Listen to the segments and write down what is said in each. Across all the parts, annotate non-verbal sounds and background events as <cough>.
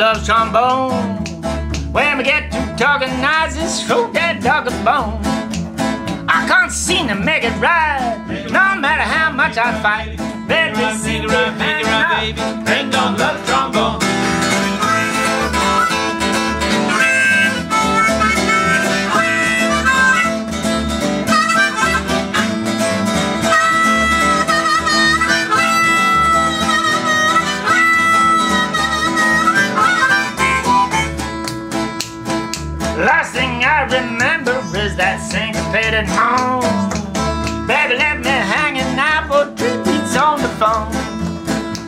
love's trombone. When we get to talking noises, throw that dog a bone. I can't seem to make it right, no matter how much I fight. Baby seem to be syncopated moan. Baby left me hanging out for three beats on the phone.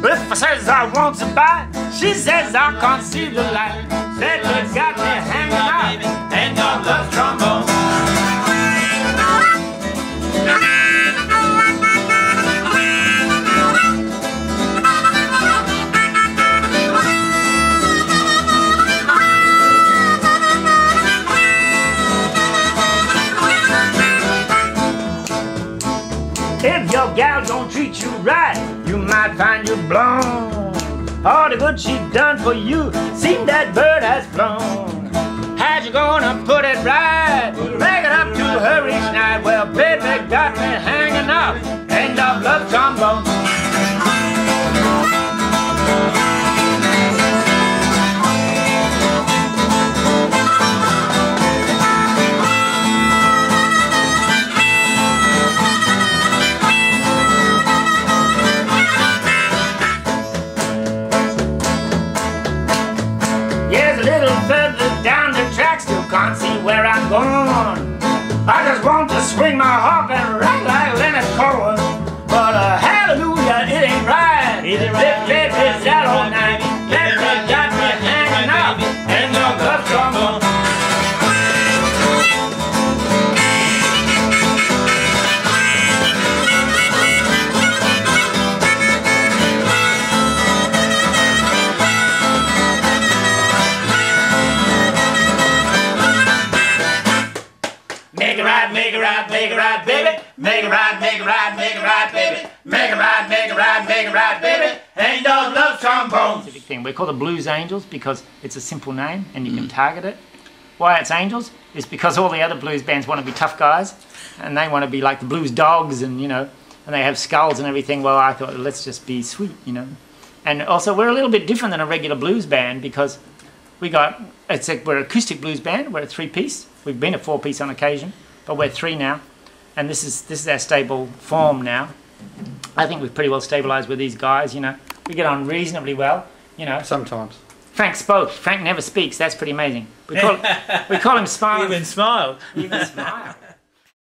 If I says I want to buy, she says I can't see the light. Baby got me hanging out, If your gal don't treat you right, you might find you blown. All the good she done for you, seem that bird has flown. How's you gonna put it right? Make it up to her track, still can't see where I'm going. I just want to swing my harp and rap it right, make it right, make it right, baby. Make it right, make it right, make it right, baby. Make it right, make it right, make it right, baby. Ain't no love trombone. Thing. We call them Blues Angels because it's a simple name and you can mm. target it. Why it's Angels is because all the other blues bands want to be tough guys and they want to be like the blues dogs and you know and they have skulls and everything. Well, I thought let's just be sweet, you know. And also we're a little bit different than a regular blues band because we got it's like we're an acoustic blues band. We're a three piece. We've been a four piece on occasion, but we're three now, and this is this is our stable form now. I think we've pretty well stabilised with these guys. You know, we get on reasonably well. You know, Sometimes. Frank spoke. Frank never speaks. That's pretty amazing. We call we call him <laughs> Smile. Even smile. Even smile.